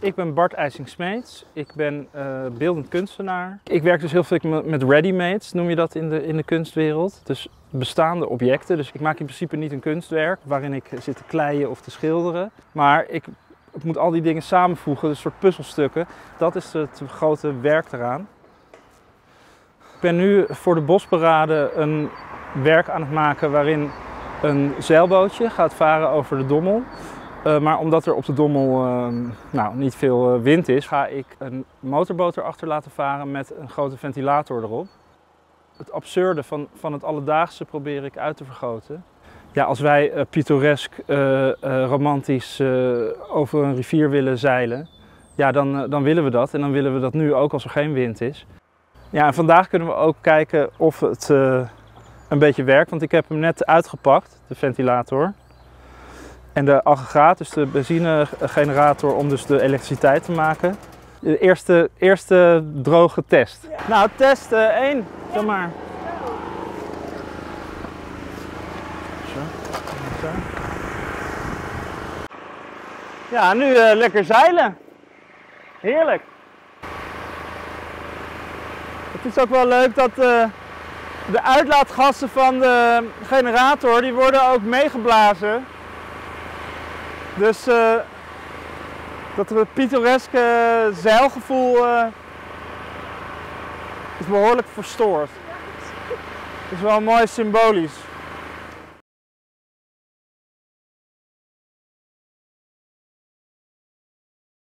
Ik ben Bart IJsing-Smeets. Ik ben uh, beeldend kunstenaar. Ik werk dus heel veel met ready-mades, noem je dat in de, in de kunstwereld. Dus bestaande objecten. Dus ik maak in principe niet een kunstwerk waarin ik zit te kleien of te schilderen. Maar ik, ik moet al die dingen samenvoegen, dus een soort puzzelstukken. Dat is het grote werk eraan. Ik ben nu voor de Bosberaden een werk aan het maken waarin een zeilbootje gaat varen over de Dommel. Uh, maar omdat er op de Dommel uh, nou, niet veel uh, wind is, ga ik een motorboot erachter laten varen met een grote ventilator erop. Het absurde van, van het alledaagse probeer ik uit te vergroten. Ja, als wij pittoresk, romantisch over een rivier willen zeilen, ja, dan, dan willen we dat. En dan willen we dat nu ook als er geen wind is. Ja, vandaag kunnen we ook kijken of het een beetje werkt, want ik heb hem net uitgepakt, de ventilator. En de aggregaat, dus de benzinegenerator om dus de elektriciteit te maken. De eerste, eerste droge test. Nou, test 1, uh, zeg maar. Ja, nu uh, lekker zeilen. Heerlijk. Het is ook wel leuk dat uh, de uitlaatgassen van de generator, die worden ook meegeblazen. Dus uh, dat pittoreske zeilgevoel uh, is behoorlijk verstoord. Dat is wel mooi symbolisch.